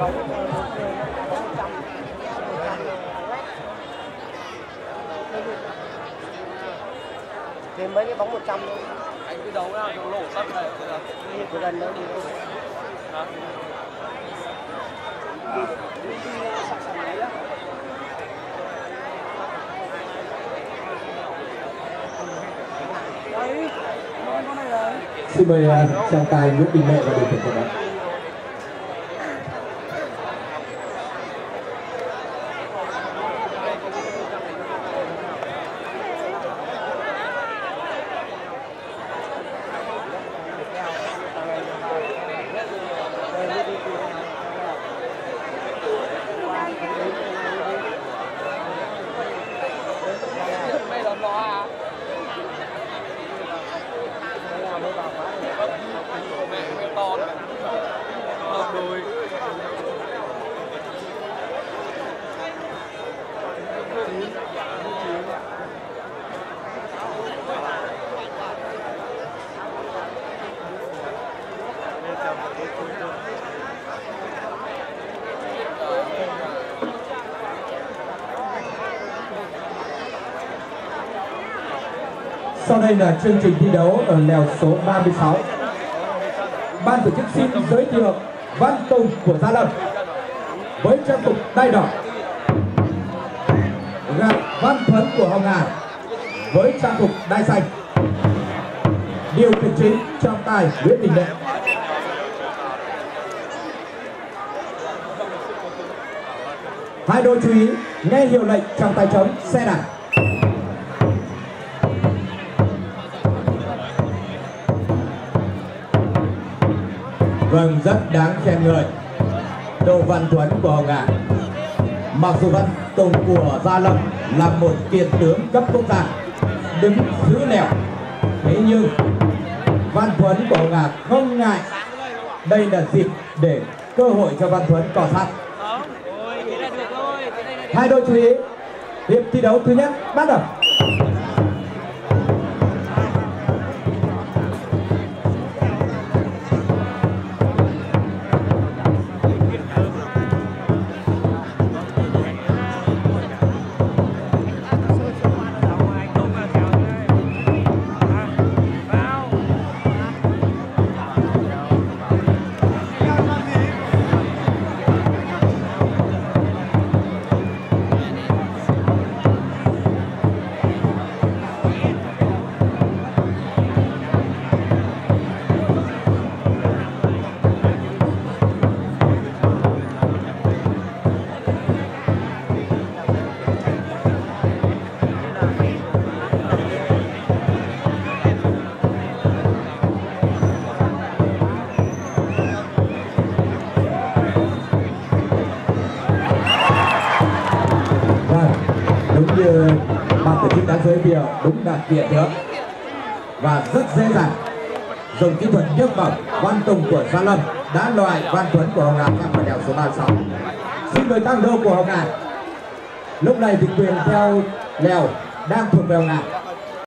thêm mấy cái bóng 100 nữa anh cứ đấu ra chỗ lỗ sắt này bây giờ đi của gần nữa đi đâu Hả? Xin mời uh, trọng tài Nguyễn Đình Lệ và đội tuyển của bạn. Sau đây là chương trình thi đấu ở lèo số 36. Ban tổ chức xin giới thiệu Văn Tùng của Gia Lâm với trang phục đai đỏ. Gặp Văn Thuấn của Hồng Hà với trang phục đai xanh. Điều khiển chính trọng tài Nguyễn Đình Đệ. Hai đội chú ý nghe hiệu lệnh trong tài trống xe đạp. Vâng, rất đáng khen ngợi. Đỗ Văn Tuấn của Hồng Hà. Mặc dù Văn Tùng của Gia Lâm là một kiện tướng cấp quốc gia, đứng giữ lẻo Thế nhưng Văn Tuấn của Hồng Hà không ngại. Đây là dịp để cơ hội cho Văn Tuấn cỏ sát. Hai đội chú ý, hiệp thi đấu thứ nhất bắt đầu. Như ban tổ chức đã giới thiệu, đúng là địa nữa và rất dễ dàng, dùng kỹ thuật nhấc bổng văn tùng của gia lâm đã loại văn tuấn của hồng hà ra khỏi đèo số 36 xin mời tăng đô của hồng hà. Lúc này thì quyền theo lèo đang thuộc về hồng hà.